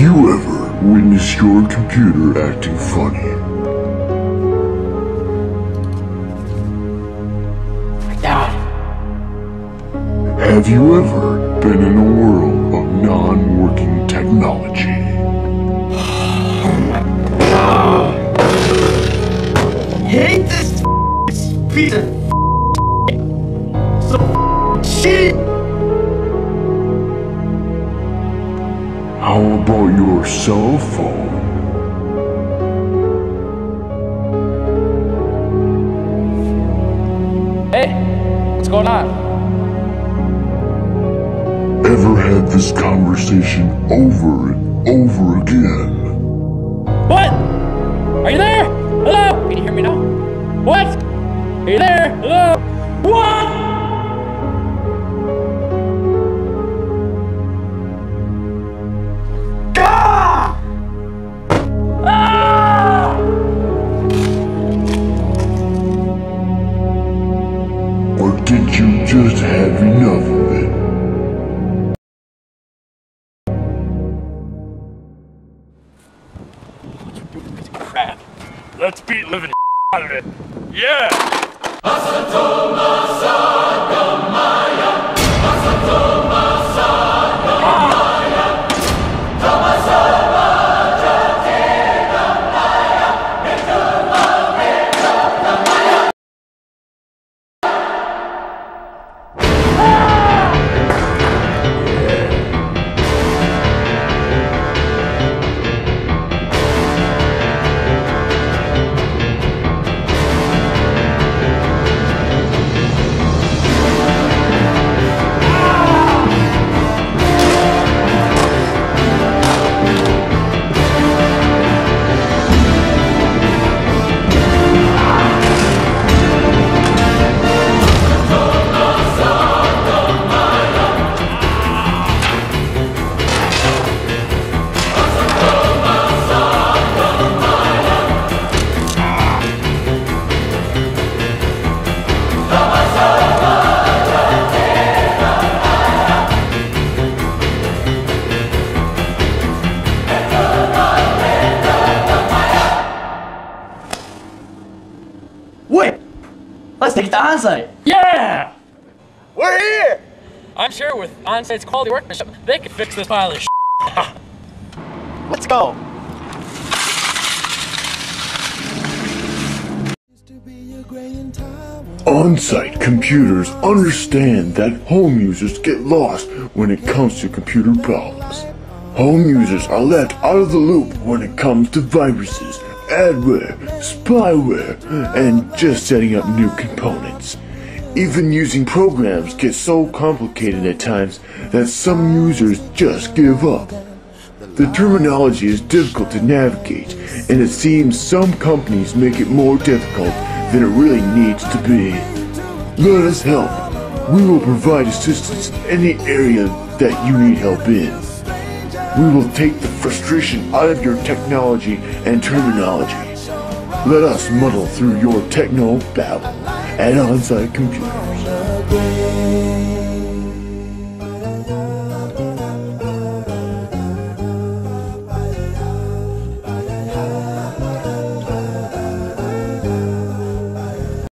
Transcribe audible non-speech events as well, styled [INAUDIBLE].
you ever witnessed your computer acting funny? Have you ever been in a world of non-working technology? hate this [LAUGHS] piece of so shit. How about your cell phone? Hey, what's going on? Ever had this conversation over and over again? What? Are you there? Hello? Can you hear me now? What? Are you there? Hello? What? You just have enough of it? Crap. Let's beat living [LAUGHS] out of it. Yeah! Let's take it to onsite. Yeah! We're here! I'm sure with on-site's quality workmanship, they could fix this pile of sh**. Let's go. On-site computers understand that home users get lost when it comes to computer problems. Home users are left out of the loop when it comes to viruses, adware, spyware, and just setting up new components. Even using programs gets so complicated at times that some users just give up. The terminology is difficult to navigate, and it seems some companies make it more difficult than it really needs to be. Let us help. We will provide assistance in any area that you need help in. We will take the frustration out of your technology and terminology. Let us muddle through your techno babble at Onsite Computers.